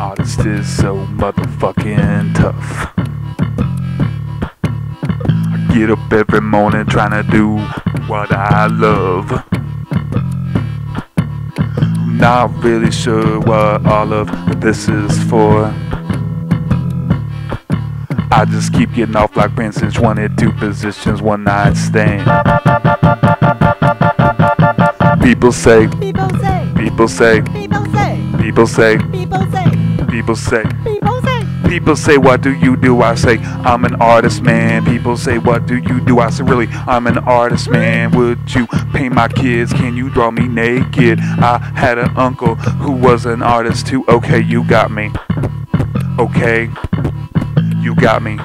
is so motherfucking tough. I get up every morning trying to do what I love. Not really sure what all of this is for. I just keep getting off like Prince in 22 positions, one night stand. People say, People say, people say, people say, people say, people say, people say. people say. People say, What do you do? I say, I'm an artist, man. People say, What do you do? I say, Really, I'm an artist, man. Would you paint my kids? Can you draw me naked? I had an uncle who was an artist too. Okay, you got me. Okay, you got me.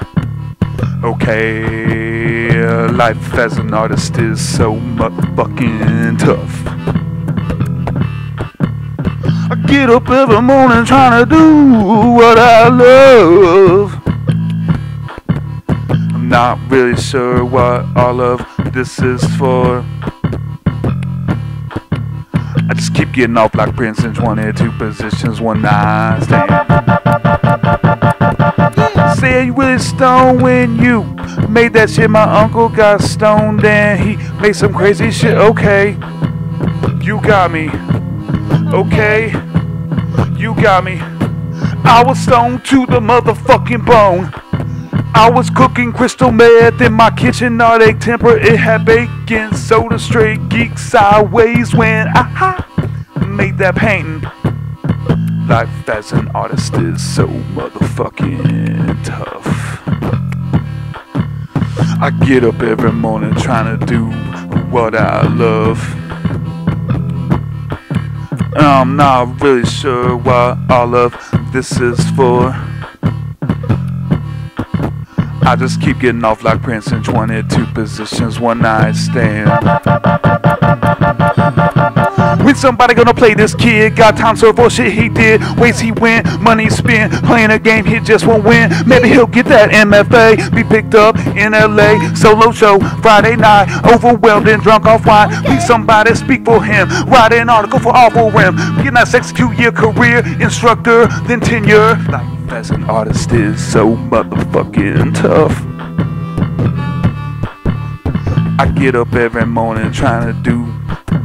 Okay, life as an artist is so motherfucking tough. Get up every morning trying to do what I love. I'm not really sure what all of this is for. I just keep getting off like Prince in 22 positions, one night stand. Say you really stoned when you made that shit. My uncle got stoned and he made some crazy shit. Okay, you got me. Okay, you got me. I was stoned to the motherfucking bone. I was cooking crystal meth in my kitchen, Nordic temper. It had bacon, soda straight geek sideways when I made that painting. Life as an artist is so motherfucking tough. I get up every morning trying to do what I love. I'm not really sure what all of this is for. I just keep getting off like Prince in 22 positions, one night stand. Somebody gonna play this kid? Got time served for shit he did. Ways he went, money spent, playing a game he just won't win. Maybe he'll get that MFA, be picked up in LA. Solo show Friday night, overwhelmed and drunk off wine. Please somebody speak for him. Write an article for Artforum. That 62 year career, instructor, then tenure. Life as an artist is so motherfucking tough. I get up every morning trying to do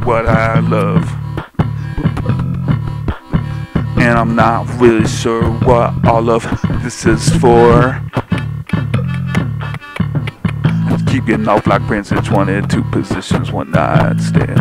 what I love. And I'm not really sure what all of this is for. Keep getting off like Prince in 22 positions, one night stand.